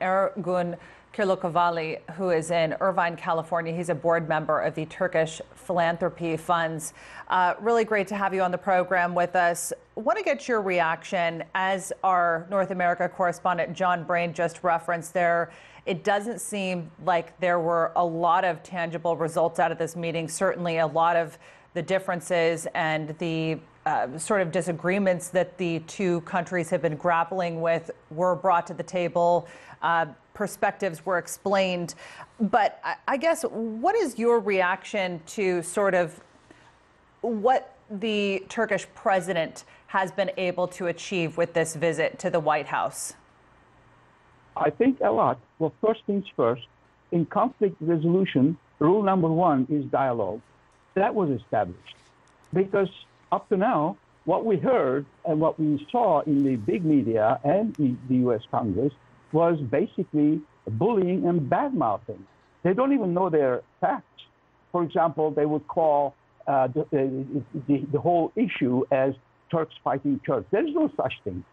Ergun Kirlikovali, who is in Irvine, California. He's a board member of the Turkish Philanthropy Funds. Uh, really great to have you on the program with us. Want to get your reaction as our North America correspondent John Brain just referenced there. It doesn't seem like there were a lot of tangible results out of this meeting. Certainly, a lot of the differences and the uh, sort of disagreements that the two countries have been grappling with were brought to the table. Uh, perspectives were explained. But I, I guess, what is your reaction to sort of what the Turkish president has been able to achieve with this visit to the White House? I think a lot. Well, first things first, in conflict resolution, rule number one is dialogue. That was established because up to now, what we heard and what we saw in the big media and the US Congress was basically bullying and bad mouthing. They don't even know their facts. For example, they would call uh, the, the, the, whole issue as Turks fighting Kurds. There is no such thing.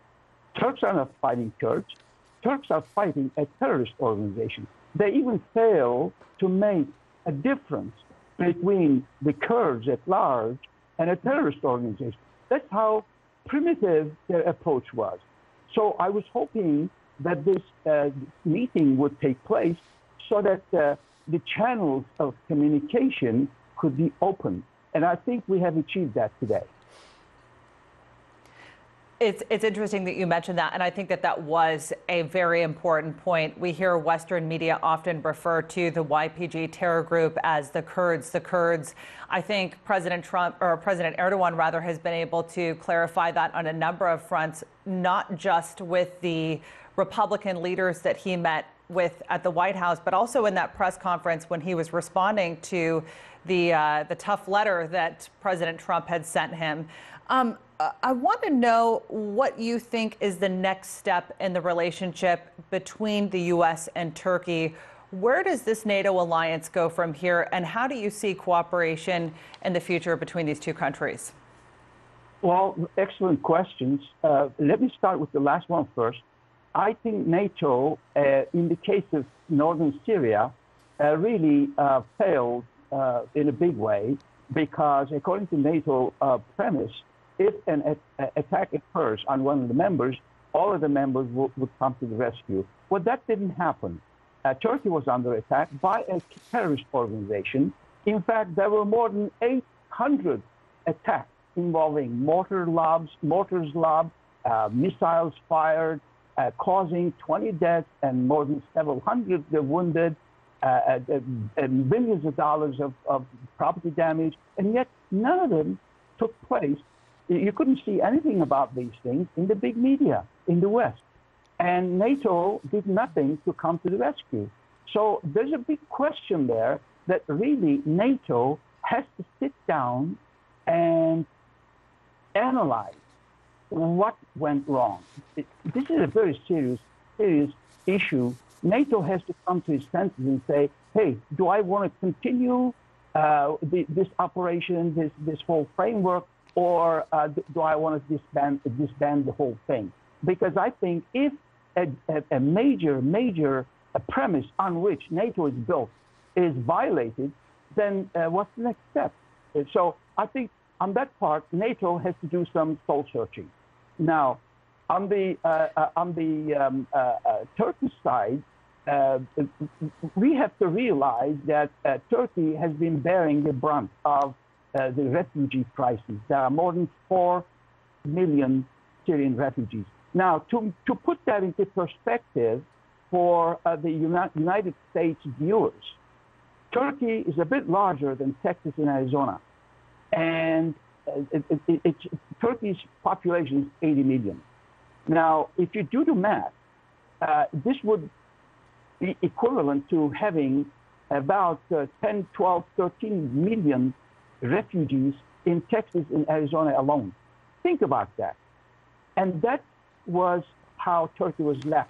Turks are not fighting Kurds. Turks are fighting a terrorist organization. They even fail to make a difference between the Kurds at large and a terrorist organization. That's how primitive their approach was. So I was hoping that this uh, meeting would take place so that uh, the channels of communication could be open. And I think we have achieved that today. It's, it's interesting that you mentioned that, and I think that that was a very important point. We hear Western media often refer to the YPG terror group as the Kurds. The Kurds, I think President Trump or President Erdogan rather has been able to clarify that on a number of fronts, not just with the Republican leaders that he met with at the White House, but also in that press conference when he was responding to the uh, the tough letter that President Trump had sent him. Um, I want to know what you think is the next step in the relationship between the U.S. and Turkey. Where does this NATO alliance go from here, and how do you see cooperation in the future between these two countries? Well, excellent questions. Uh, let me start with the last one first. I think NATO, uh, in the case of northern Syria, uh, really uh, failed uh, in a big way because, according to NATO uh, premise, if an attack occurs on one of the members, all of the members would, come to the rescue. Well, that didn't happen. Uh, Turkey was under attack by a terrorist organization. In fact, there were more than 800 attacks involving mortar lobs, mortars lobbed, uh, missiles fired, uh, causing 20 deaths and more than several hundred wounded, uh, and billions of dollars of, of property damage. And yet, none of them took place you couldn't see anything about these things in the big media in the West. And NATO did nothing to come to the rescue. So there's a big question there that really NATO has to sit down and analyze what went wrong. It, this is a very serious, serious issue. NATO has to come to its senses and say, hey, do I want to continue uh, the, this operation, this, this whole framework, or uh, do I want to disband, disband the whole thing? Because I think if a, a, a major, major a premise on which NATO is built is violated, then uh, what's the next step? So I think on that part, NATO has to do some soul searching. Now, on the uh, uh, on the um, uh, uh Turkish side, we have to realize that Turkey has been bearing the brunt of uh, the refugee crisis. There are more than 4 million Syrian refugees. Now, to, to put that into perspective for uh, the Uni- United States viewers, Turkey is a bit larger than Texas and Arizona. And uh, it, it, it, Turkey's population is 80 million. Now, if you do the math, uh, this would be equivalent to having about uh, 10, 12, 13 million refugees in Texas and Arizona alone. Think about that. And that was how Turkey was left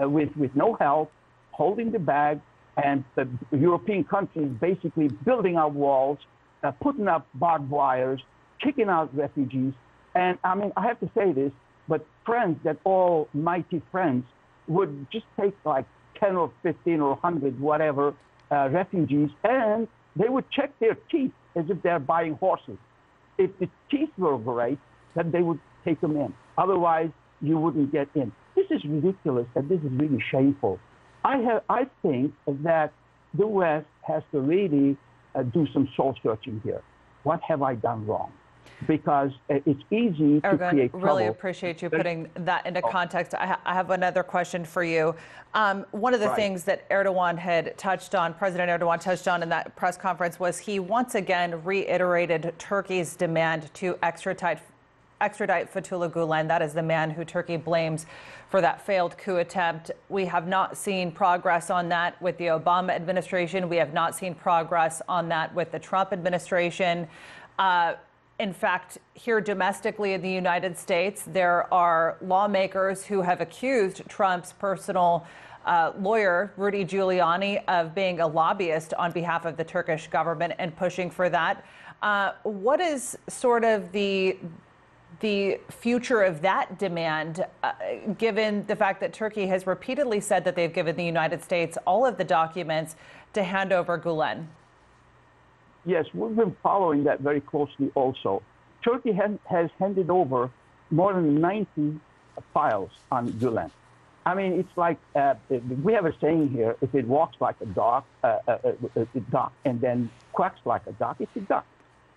uh, with, with no help, holding the bag, and the European countries basically building up walls, uh, putting up barbed wires, kicking out refugees. And I mean, I have to say this, but friends, that all mighty friends, would just take like 10 or 15 or 100, whatever, uh, refugees, and they would check their teeth as if they're buying horses. If the teeth were great, then they would take them in. Otherwise, you wouldn't get in. This is ridiculous, and this is really shameful. I have, I think that the West has to really uh, do some soul searching here. What have I done wrong? Because it's easy to create trouble. really appreciate you putting that into context. I, ha- I have another question for you. Um, one of the Right. things that Erdogan had touched on, President Erdogan touched on in that press conference, was he once again reiterated Turkey's demand to extradite extradite Fethullah Gulen. That is the man who Turkey blames for that failed coup attempt. We have not seen progress on that with the Obama administration. We have not seen progress on that with the Trump administration. Uh, in fact, here domestically in the United States, there are lawmakers who have accused Trump's personal uh, lawyer, Rudy Giuliani, of being a lobbyist on behalf of the Turkish government and pushing for that. Uh, what is sort of the the future of that demand, uh, given the fact that Turkey has repeatedly said that they've given the United States all of the documents to hand over Gulen? Yes, we've been following that very closely also. Turkey has, has handed over more than 90 files on Gulen. I mean, it's like uh, we have a saying here if it walks like a dog, uh, uh, uh, a duck, and then quacks like a duck, it's a duck.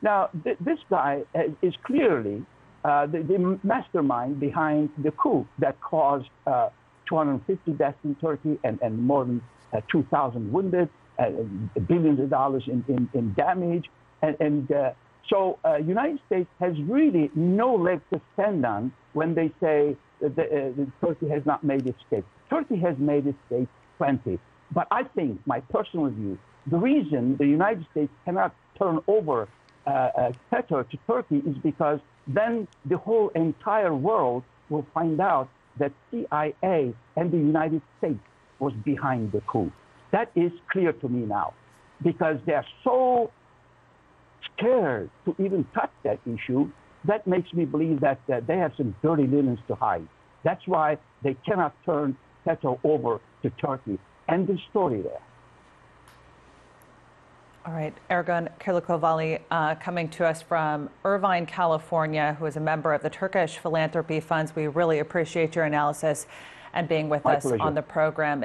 Now, th- this guy uh, is clearly uh, the, the mastermind behind the coup that caused uh, 250 deaths in Turkey and, and more than uh, 2,000 wounded, billions of dollars in, in, in damage. And, and uh, so uh, United States has really no leg to stand on when they say that the, uh, that Turkey has not made its case. Turkey has made its case plenty. But I think, my personal view, the reason the United States cannot turn over uh, uh, Qatar to Turkey is because then the whole entire world will find out that CIA and the United States was behind the coup. That is clear to me now because they're so scared to even touch that issue. That makes me believe that uh, they have some dirty linens to hide. That's why they cannot turn Qatar over to Turkey. End the story there. All right, Ergun Kirlikovali uh, coming to us from Irvine, California, who is a member of the Turkish Philanthropy Funds. We really appreciate your analysis and being with My us pleasure. on the program.